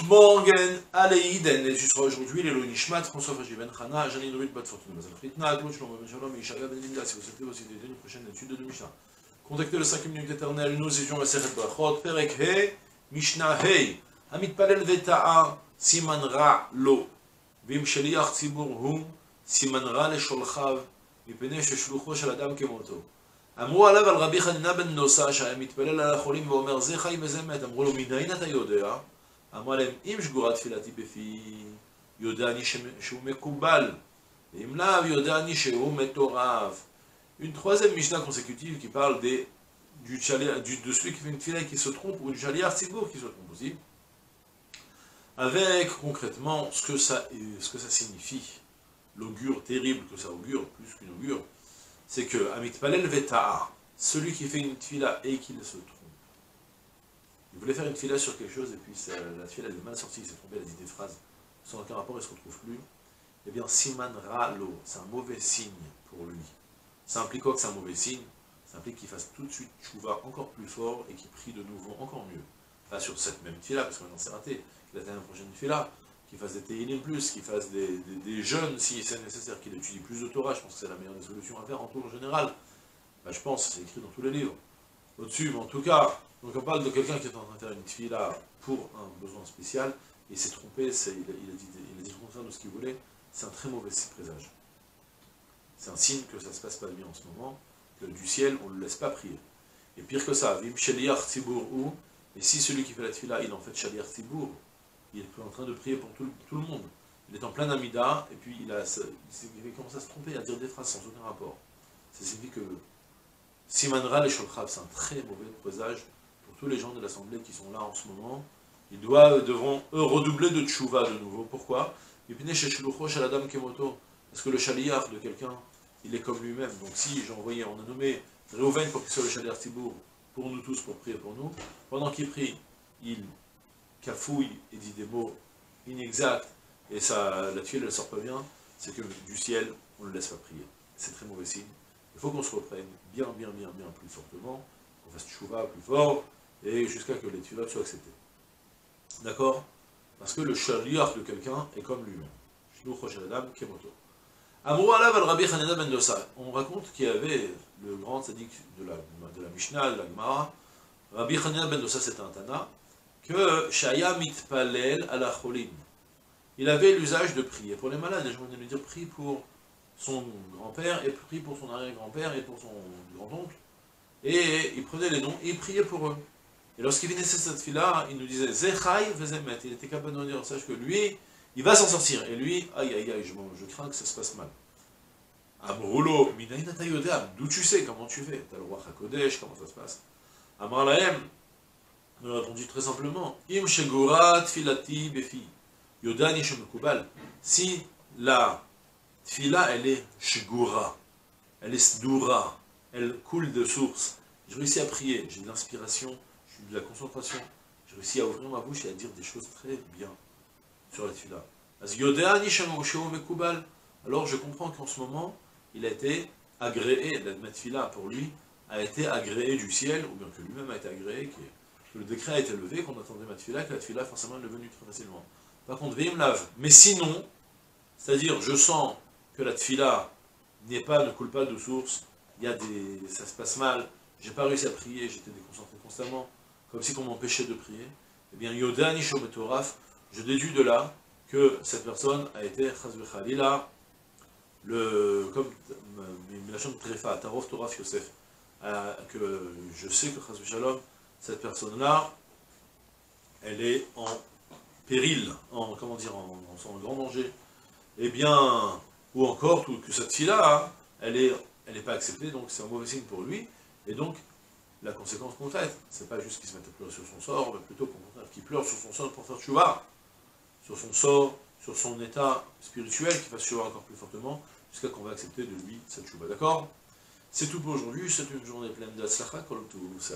Gut Morgen, Aleiden, et tu seras aujourd'hui les Nishmat, François Faji Ben Chana, Janine Ruth Bat Fortune Mazal Fritna, Claude Shalom Ben Shalom, Ishaya Ben Linda, si vous souhaitez aussi d'étudier une prochaine étude de Mishnah. Contactez le 5 minutes éternel, nous étions à Sechet Brachot, Perek He, Mishnah He, Hamit Palel Veta'a, Siman Ra Lo, Vim Sheliach Tzibur Hu, Siman Ra Le Sholchav, מפני ששלוחו של אדם כמותו. אמרו עליו על רבי חנינא בן נוסה שהיה מתפלל על החולים ואומר זה חי וזה מת. אמרו לו מניין אתה יודע? אמר להם אם שגורה תפילתי בפי יודעני שהוא מקובל ואם לאו יודעני שהוא מטורף. Une troisième Mishnah consécutive qui parle des, du, du, de celui qui fait une fila qui se trompe ou du chaliar Tzibour qui se trompe aussi. Avec concrètement ce que ça, ce que ça signifie l'augure terrible que ça augure, plus qu'une augure, c'est que Amit Palel Veta'a, celui qui fait une fila et qui se trompe. il voulait faire une fila sur quelque chose et puis la fila est mal sortie, il s'est trompé, elle a dit des phrases sans aucun rapport, il ne se retrouve plus. Eh bien, Siman Ralo, c'est un mauvais signe pour lui. Ça implique quoi que c'est un mauvais signe Ça implique qu'il fasse tout de suite chouva encore plus fort et qu'il prie de nouveau encore mieux. Pas sur cette même fila, parce que maintenant c'est raté, qu'il atteigne la prochaine fila, qu'il fasse des télim plus, qu'il fasse des, des, jeûnes si c'est nécessaire, qu'il étudie plus de Torah, je pense que c'est la meilleure des à faire en tout en général. Ben, je pense, c'est écrit dans tous les livres. Au-dessus, en tout cas, donc on parle de quelqu'un qui est en train de faire une fila pour un besoin spécial, et s'est trompé, il a, dit, il a dit de ce qu'il voulait, c'est un très mauvais présage. C'est un signe que ça ne se passe pas bien en ce moment, que du ciel, on ne le laisse pas prier. Et pire que ça, Vim ou, et si celui qui fait la fila, il en fait Sheliach Tzibour, il est en train de prier pour tout, tout le monde. Il est en plein amida, et puis il a, il commencé à se tromper, à dire des phrases sans aucun rapport. Ça signifie que Simanra et Sholchav, c'est un très mauvais présage pour tous les gens de l'Assemblée qui sont là en ce moment. Ils doivent, devront eux, redoubler de tchouva de nouveau. Pourquoi? Parce que le chaliar de quelqu'un, il est comme lui-même? Donc si j'ai envoyé, on a nommé Réhouven pour qu'il soit le chaliar Tibour, pour nous tous, pour prier pour nous, pendant qu'il prie, il cafouille et dit des mots inexacts, et ça, la tuile ne sort pas bien, c'est que du ciel, on ne le laisse pas prier. C'est très mauvais signe. Il faut qu'on se reprenne bien, bien, bien, bien plus fortement, qu'on fasse chouva plus fort, et jusqu'à que les tuiles soient acceptées. D'accord? Parce que le chariar de quelqu'un est comme lui-même. On raconte qu'il y avait le grand sadique de la, de la Mishnah, la Gemara, Rabbi Hanina ben Dosa, c'était un Tana, que Shaya mitpalel. Il avait l'usage de prier pour les malades. Les gens venaient lui dire prie pour son grand-père, et prie pour son arrière-grand-père, et pour son grand-oncle. Et il prenait les noms et il priait pour eux. Et lorsqu'il finissait cette fille-là, il nous disait Zechai Vezemet. Il était capable de dire sache que lui, il va s'en sortir. Et lui, aïe aïe aïe, je, je crains que ça se passe mal. Amrulo, Minaïna d'où tu sais, comment tu fais? T'as le roi Hakodesh, comment ça se passe? Amar Lahem, nous a répondu très simplement Im Filati Befi, Yodani Shemekubal. Si la fila, elle est Shegura, elle est Sdura, elle coule de source, je réussis à prier, j'ai de l'inspiration, de la concentration. J'ai réussi à ouvrir ma bouche et à dire des choses très bien sur la tefila. Alors je comprends qu'en ce moment, il a été agréé, la tefila pour lui, a été agréé du ciel, ou bien que lui-même a été agréé, que le décret a été levé, qu'on attendait ma tefila, que la tefila forcément est venue très facilement. Par contre, me lave. Mais sinon, c'est-à-dire je sens que la tefila n'est pas, ne coule pas de source, il y a des, ça se passe mal, j'ai pas réussi à prier, j'étais déconcentré constamment, comme si on m'empêchait de prier, eh bien, Yodani Shometoraf, je déduis de là que cette personne a été Khalila, le, comme la chambre Trefa, Tarof Toraf Yosef, euh, que je sais que Shalom, cette personne-là, elle est en péril, en, comment dire, en, en, grand danger. Eh bien, ou encore que cette fille-là, hein, elle n'est pas acceptée, donc c'est un mauvais signe pour lui, et donc la conséquence concrète. C'est pas juste qu'il se mette à pleurer sur son sort, mais plutôt qu'il pleure sur son sort pour faire chouva, sur son sort, sur son état spirituel, qu'il fasse chouva encore plus fortement, jusqu'à qu'on va accepter de lui cette chouva. D'accord? C'est tout pour aujourd'hui, c'est une journée pleine de comme tout, ça.